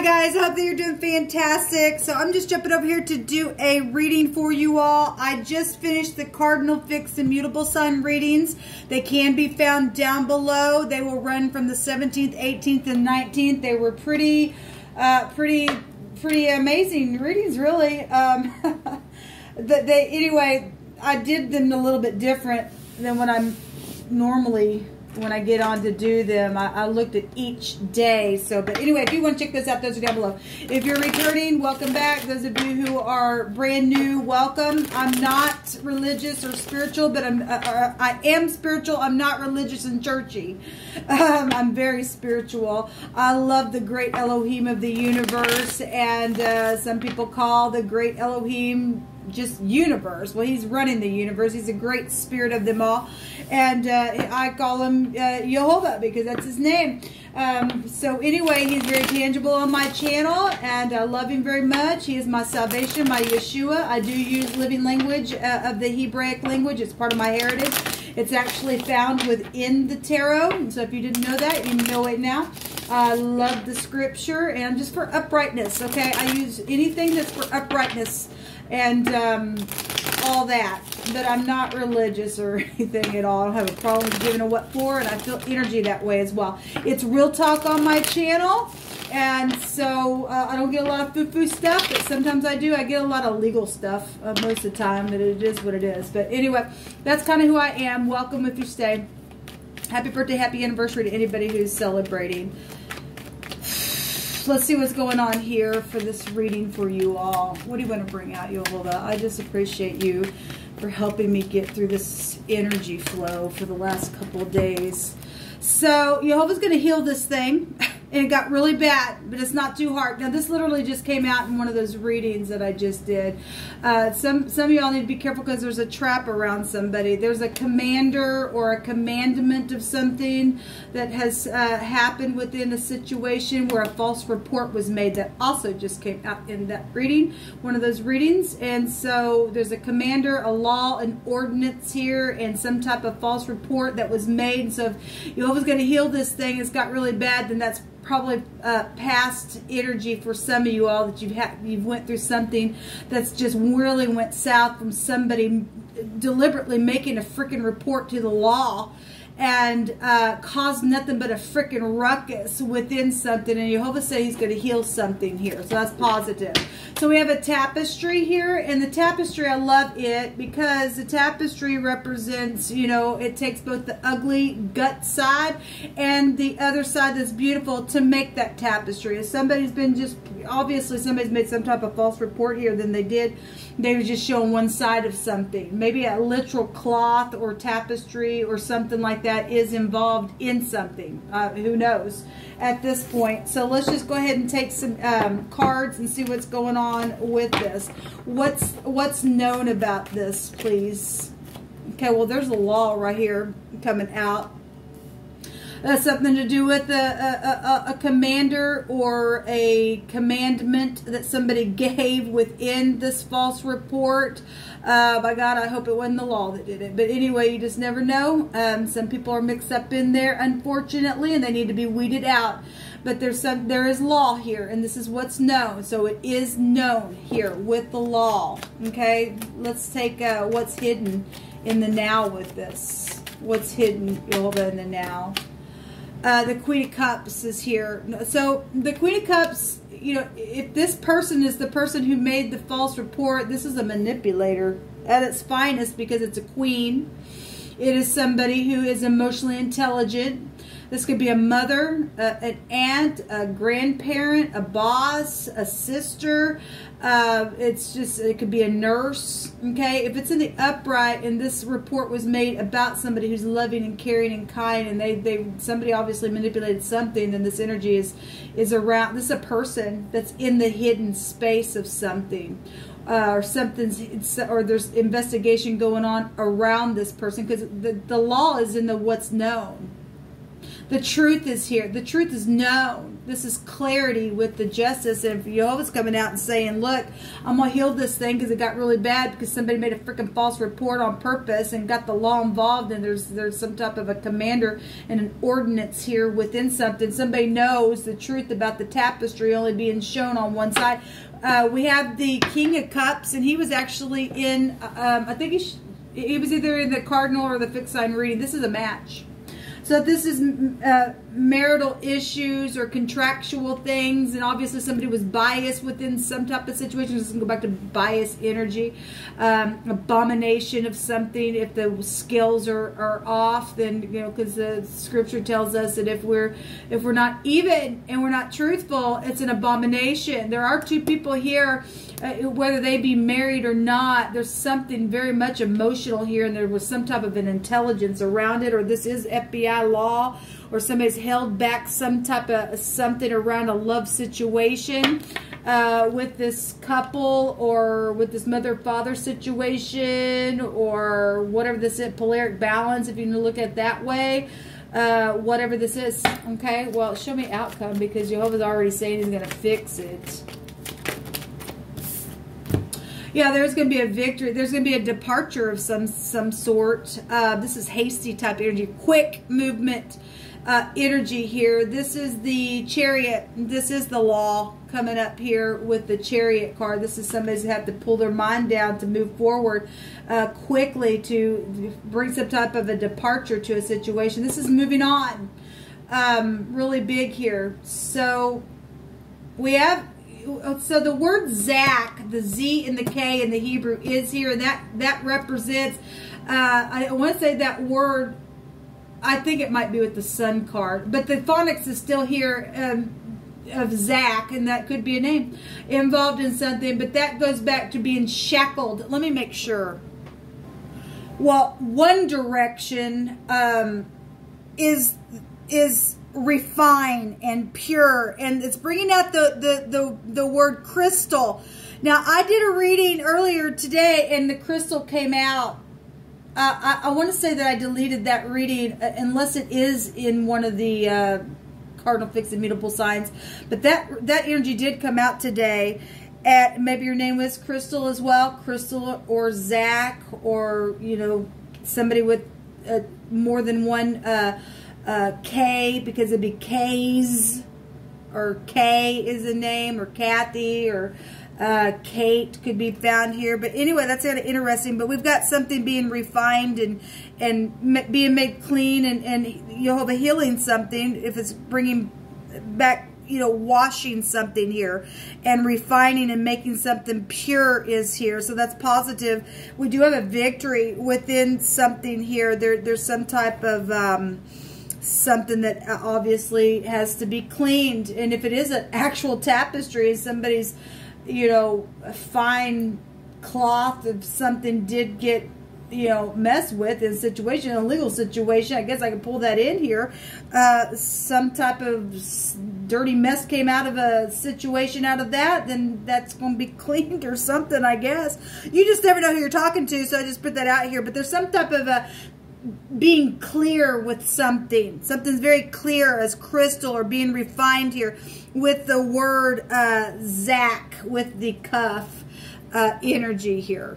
Hi guys, I hope that you're doing fantastic. So I'm just jumping over here to do a reading for you all. I just finished the Cardinal Fix Immutable Sun readings. They can be found down below. They will run from the 17th, 18th, and 19th. They were pretty, uh, pretty, pretty amazing readings, really. Um, they, anyway, I did them a little bit different than what I'm normally when I get on to do them. I, I, looked at each day. So, but anyway, if you want to check those out, those are down below. If you're returning, welcome back. Those of you who are brand new, welcome. I'm not religious or spiritual, but I'm uh, uh I am spiritual. I'm not religious and churchy. Um, I'm very spiritual. I love the great Elohim of the universe, and uh, some people call the great Elohim just universe. Well, he's running the universe. He's a great spirit of them all. And uh, I call him uh, Jehovah because that's his name. Um, so anyway, he's very tangible on my channel and I love him very much. He is my salvation, my Yeshua. I do use living language uh, of the Hebraic language. It's part of my heritage. It's actually found within the tarot. So if you didn't know that, you know it now. I love the scripture and just for uprightness, okay? I use anything that's for uprightness and um, all that. But I'm not religious or anything at all. I don't have a problem giving a what for, and I feel energy that way as well. It's real talk on my channel. And so uh, I don't get a lot of foo-foo stuff, but sometimes I do. I get a lot of legal stuff uh, most of the time, but it is what it is. But anyway, that's kind of who I am. Welcome if you stay. Happy birthday, happy anniversary to anybody who's celebrating let's see what's going on here for this reading for you all. What do you want to bring out, Yehovah? I just appreciate you for helping me get through this energy flow for the last couple of days. So Jehovah's going to heal this thing. and it got really bad, but it's not too hard. Now, this literally just came out in one of those readings that I just did. Uh, some some of y'all need to be careful because there's a trap around somebody. There's a commander or a commandment of something that has uh, happened within a situation where a false report was made that also just came out in that reading, one of those readings. And so there's a commander, a law, an ordinance here, and some type of false report that was made. So if Jehovah's going to heal this thing, it's got really bad, then that's probably uh, past energy for some of you all that you've had you've went through something that's just really went south from somebody deliberately making a freaking report to the law and uh, cause nothing but a freaking ruckus within something. And Jehovah said he's going to heal something here. So that's positive. So we have a tapestry here. And the tapestry, I love it because the tapestry represents, you know, it takes both the ugly gut side and the other side that's beautiful to make that tapestry. If somebody's been just, obviously somebody's made some type of false report here than they did. They were just showing one side of something. Maybe a literal cloth or tapestry or something like that that is involved in something. Uh, who knows at this point. So let's just go ahead and take some um, cards and see what's going on with this. What's what's known about this, please? Okay, well, there's a law right here coming out. That's something to do with a, a, a, a, commander or a commandment that somebody gave within this false report. Uh, by God, I hope it wasn't the law that did it. But anyway, you just never know. Um, some people are mixed up in there, unfortunately, and they need to be weeded out. But there's some, there is law here, and this is what's known. So it is known here with the law. Okay, let's take uh, what's hidden in the now with this. What's hidden, Yoga, in the now. Uh, the Queen of Cups is here. So the Queen of Cups you know, if this person is the person who made the false report, this is a manipulator at its finest because it's a queen. It is somebody who is emotionally intelligent. This could be a mother, an aunt, a grandparent, a boss, a sister. Uh, it's just, it could be a nurse. Okay. If it's in the upright and this report was made about somebody who's loving and caring and kind and they, they, somebody obviously manipulated something, then this energy is, is around, this is a person that's in the hidden space of something. Uh, or something's or there's investigation going on around this person because the, the law is in the what's known the truth is here. The truth is known. this is clarity with the justice. And if Jehovah's coming out and saying, look, I'm going to heal this thing because it got really bad because somebody made a freaking false report on purpose and got the law involved and there's there's some type of a commander and an ordinance here within something. Somebody knows the truth about the tapestry only being shown on one side. Uh, we have the King of Cups, and he was actually in, um, I think he, he was either in the Cardinal or the fixed sign reading. This is a match. So this is uh, marital issues or contractual things, and obviously somebody was biased within some type of situation. This can go back to bias energy, um, abomination of something. If the skills are, are off, then you know because the scripture tells us that if we're if we're not even and we're not truthful, it's an abomination. There are two people here uh, whether they be married or not, there's something very much emotional here, and there was some type of an intelligence around it, or this is FBI law, or somebody's held back some type of something around a love situation uh, with this couple, or with this mother-father situation, or whatever this is, polaric balance, if you look at it that way. Uh, whatever this is, okay? Well, show me outcome because Jehovah's already saying he's going to fix it. Yeah, there's going to be a victory. There's going to be a departure of some some sort. Uh, this is hasty type energy, quick movement uh, energy here. This is the chariot. This is the law coming up here with the chariot card. This is somebody's who have to pull their mind down to move forward uh, quickly to bring some type of a departure to a situation. This is moving on. Um, really big here. So we have so the word Zach, the Z and the K in the Hebrew is here, and that that represents. Uh, I want to say that word. I think it might be with the Sun card, but the phonics is still here um, of Zach, and that could be a name involved in something. But that goes back to being shackled. Let me make sure. Well, one direction um, is is refine and pure and it's bringing out the the the, the word crystal. Now i did a reading earlier today and the crystal came out. Uh, I, I want to say that I deleted that reading uh, unless it is in one of the uh, cardinal fixed immutable signs but that that energy did come out today at maybe your name was crystal as well crystal or zach or you know somebody with uh, more than one uh, uh, K because it'd be K's or K is a name or Kathy or uh, Kate could be found here. But anyway, that's kind of interesting. But we've got something being refined and and being made clean and, and Jehovah healing something if it's bringing back you know, washing something here and refining and making something pure is here. So that's positive. We do have a victory within something here. There, there's some type of, um, something that uh, obviously has to be cleaned. And if it is an actual tapestry, somebody's, you know, fine cloth of something did get you know, mess with in a situation, a legal situation. I guess I could pull that in here. Uh, some type of dirty mess came out of a situation out of that, then that's going to be cleaned or something, I guess. You just never know who you're talking to, so I just put that out here. But there's some type of a being clear with something. Something's very clear as crystal or being refined here with the word uh, Zach with the Kaph uh, energy here.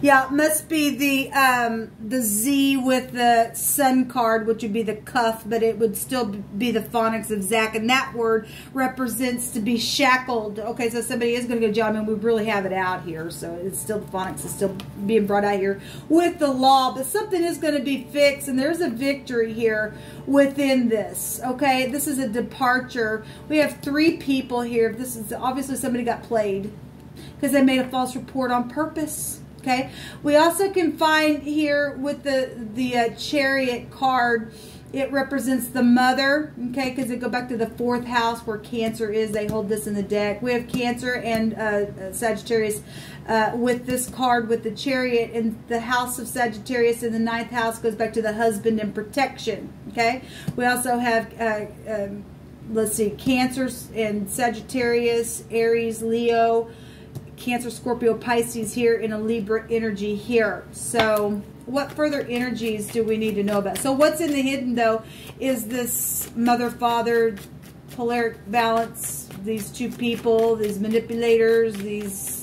Yeah, it must be the um, the Z with the sun card, which would be the Kaph, but it would still be the phonics of Zach, and that word represents to be shackled. Okay, so somebody is going to go job, and we really have it out here, so it's still the phonics is still being brought out here with the law, but something is going to be fixed, and there's a victory here within this. Okay, this is a departure. We have three people here. This is obviously somebody got played because they made a false report on purpose okay? We also can find here with the the uh, chariot card it represents the mother okay? Because it go back to the fourth house where cancer is. They hold this in the deck. We have cancer and uh, uh, sagittarius uh, with this card with the chariot. And the house of sagittarius in the ninth house goes back to the husband and protection okay? We also have uh, um, let's see cancer and sagittarius aries leo Cancer, Scorpio, Pisces here in a Libra energy here. So what further energies do we need to know about? So what's in the hidden, though, is this mother, father, polaric balance. These two people, these manipulators, these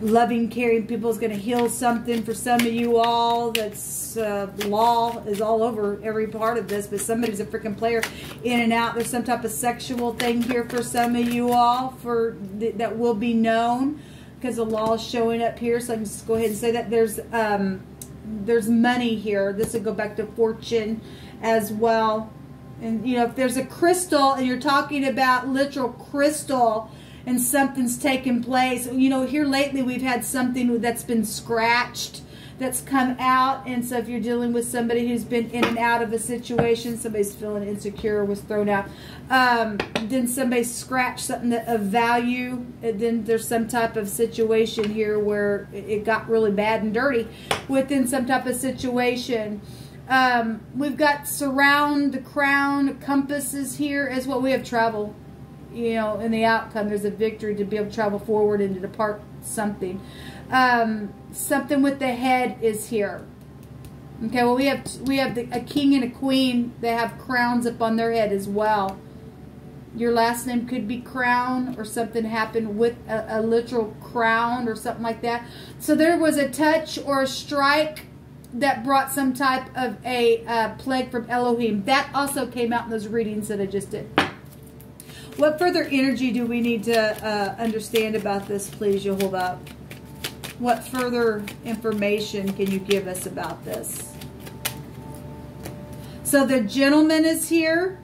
loving, caring people is going to heal something for some of you all. That's uh, law is all over every part of this, but somebody's a freaking player in and out. There's some type of sexual thing here for some of you all for th that will be known because the law is showing up here. So I can just go ahead and say that there's um, there's money here. This would go back to fortune as well. And you know, if there's a crystal and you're talking about literal crystal and something's taken place, you know, here lately we've had something that's been scratched that's come out. And so if you're dealing with somebody who's been in and out of a situation, somebody's feeling insecure, was thrown out, um, then somebody scratched something that, of value, And then there's some type of situation here where it got really bad and dirty within some type of situation. Um, we've got surround, the crown, compasses here as well. We have travel, you know, in the outcome. There's a victory to be able to travel forward and to depart something. Um, something with the head is here. Okay, well we have we have the, a king and a queen. They have crowns up on their head as well. Your last name could be Crown or something happened with a, a literal crown or something like that. So there was a touch or a strike that brought some type of a uh, plague from Elohim. That also came out in those readings that I just did. What further energy do we need to uh, understand about this, please, Jehovah? What further information can you give us about this? So the gentleman is here.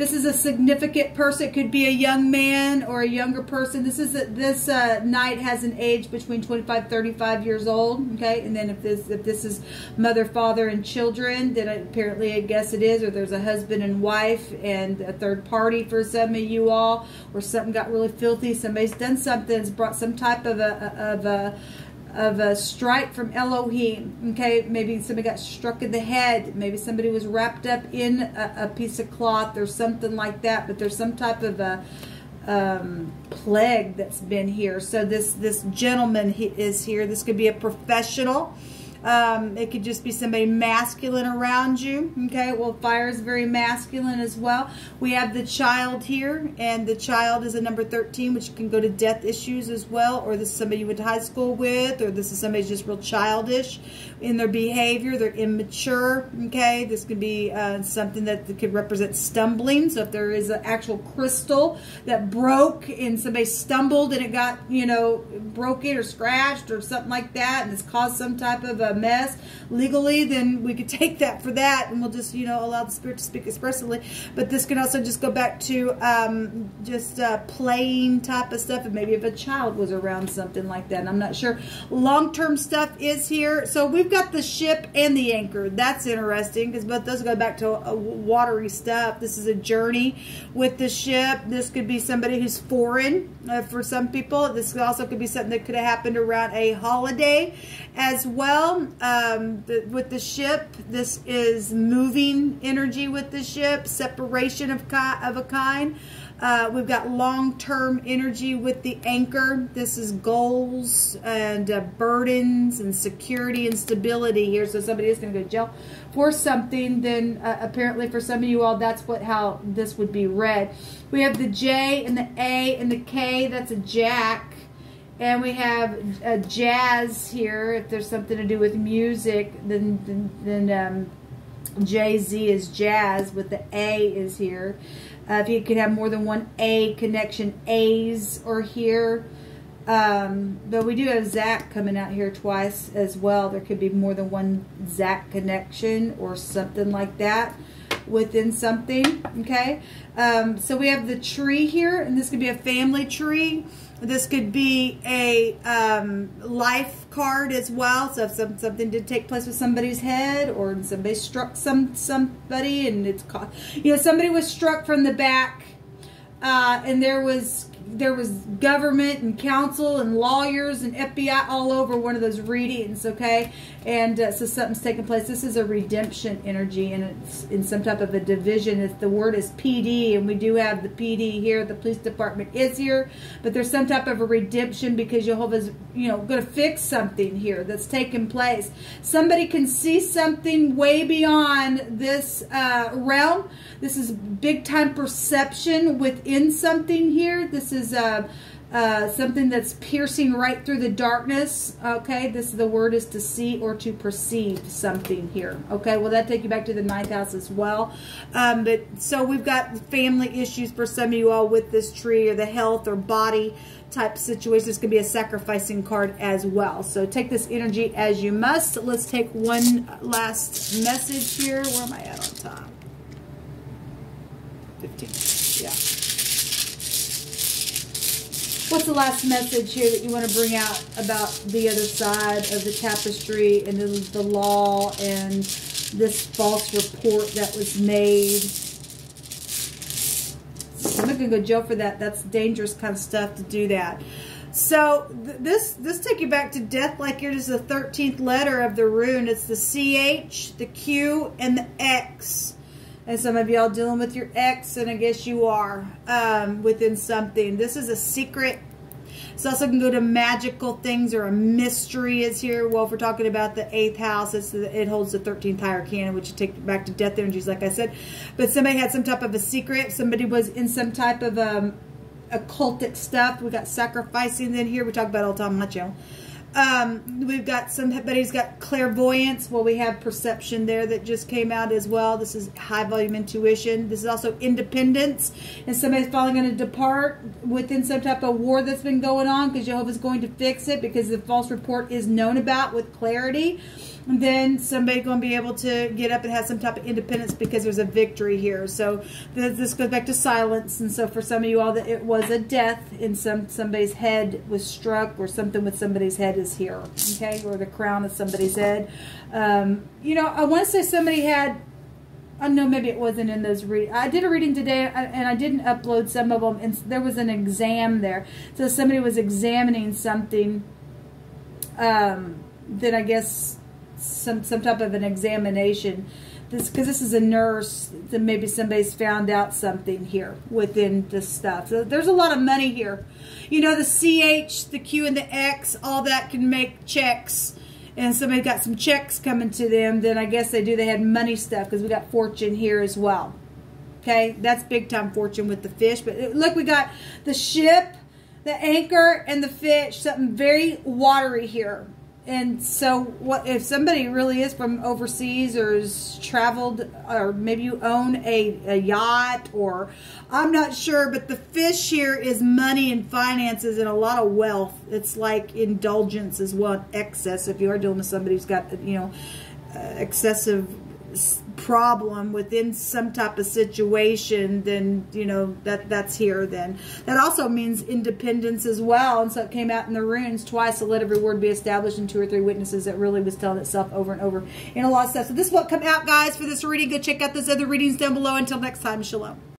This is a significant person. It could be a young man or a younger person. This is a, this uh, knight has an age between 25 35 years old. Okay, and then if this if this is mother, father, and children, then apparently I guess it is, or there's a husband and wife and a third party for some of you all, or something got really filthy. Somebody's done something, has brought some type of a of a of a strike from Elohim. Okay, maybe somebody got struck in the head. Maybe somebody was wrapped up in a, a piece of cloth or something like that. But there's some type of a um, plague that's been here. So this this gentleman is here. This could be a professional. Um, it could just be somebody masculine around you. Okay, well, fire is very masculine as well. We have the child here, and the child is a number 13, which can go to death issues as well, or this is somebody you went to high school with, or this is somebody just real childish in their behavior. They're immature. Okay, this could be uh, something that could represent stumbling. So if there is an actual crystal that broke and somebody stumbled and it got, you know, broken or scratched or something like that, and it's caused some type of a a mess legally, then we could take that for that and we'll just, you know, allow the Spirit to speak expressively. But this can also just go back to um, just uh, playing type of stuff. And maybe if a child was around something like that. I'm not sure. Long-term stuff is here. So we've got the ship and the anchor. That's interesting because both those go back to a watery stuff. This is a journey with the ship. This could be somebody who's foreign uh, for some people. This also could be something that could have happened around a holiday as well um, the, with the ship. This is moving energy with the ship, separation of, of a kind. Uh, we've got long-term energy with the anchor. This is goals and uh, burdens and security and stability here. So somebody is going to go to jail for something. Then uh, apparently for some of you all, that's what how this would be read. We have the J and the A and the K. That's a jack. And we have a jazz here. If there's something to do with music, then then, then um, Jay-Z is jazz, with the A is here. Uh, if you could have more than one A connection, A's are here. Um, but we do have Zach coming out here twice as well. There could be more than one Zach connection or something like that within something, okay? Um, so we have the tree here, and this could be a family tree. This could be a um, life card as well. So if some, something did take place with somebody's head or somebody struck some somebody and it's caught, you know, somebody was struck from the back uh, and there was there was government and council and lawyers and FBI all over one of those readings, okay? And uh, so something's taking place. This is a redemption energy, and it's in some type of a division. It's, the word is PD, and we do have the PD here. The police department is here, but there's some type of a redemption because Jehovah's, you know, going to fix something here that's taking place. Somebody can see something way beyond this uh, realm. This is big time perception within something here. This is uh, uh, something that's piercing right through the darkness. Okay, this is the word is to see or to perceive something here. Okay, well that take you back to the ninth house as well. Um, but so we've got family issues for some of you all with this tree or the health or body type situation. This could be a sacrificing card as well. So take this energy as you must. Let's take one last message here. Where am I at on top? 15. Yeah. What's the last message here that you want to bring out about the other side of the tapestry and the, the law and this false report that was made? I'm not going to go jail for that. That's dangerous kind of stuff to do that. So th this this take you back to death like it is the 13th letter of the rune. It's the CH, the Q, and the X. And some of y'all dealing with your ex, and I guess you are, um, within something. This is a secret. This also can go to magical things or a mystery is here. Well, if we're talking about the eighth house, it's the, it holds the 13th higher canon, which you take back to death energies, like I said. But somebody had some type of a secret. Somebody was in some type of um, occultic stuff. We got sacrificing in here. We talk about all the time on my channel. Um, we've got somebody's got clairvoyance. Well, we have perception there that just came out as well. This is high volume intuition. This is also independence. And somebody's finally going to depart within some type of war that's been going on because Jehovah's going to fix it because the false report is known about with clarity. And then somebody going to be able to get up and have some type of independence because there's a victory here. So this goes back to silence. And so for some of you all, that it was a death in some somebody's head was struck or something with somebody's head is here. Okay, or the crown of somebody's head. Um, you know, I want to say somebody had I know maybe it wasn't in those read. I did a reading today, and I didn't upload some of them, and there was an exam there. So somebody was examining something. Um, then I guess some some type of an examination. This because this is a nurse. Then maybe somebody's found out something here within this stuff. So there's a lot of money here. You know the CH, the Q, and the X. All that can make checks. And somebody got some checks coming to them. Then I guess they do. They had money stuff because we got fortune here as well. Okay, that's big time fortune with the fish. But uh, look, we got the ship, the anchor, and the fish. Something very watery here and so what if somebody really is from overseas or has traveled or maybe you own a, a yacht or i'm not sure but the fish here is money and finances and a lot of wealth. It's like indulgence as well excess if you are dealing with somebody who's got you know uh, excessive problem within some type of situation, then, you know, that that's here then. That also means independence as well. And so it came out in the runes twice to let every word be established in two or three witnesses that really was telling itself over and over in a lot of stuff. So this is what come out, guys, for this reading. Go check out those other readings down below. Until next time, shalom.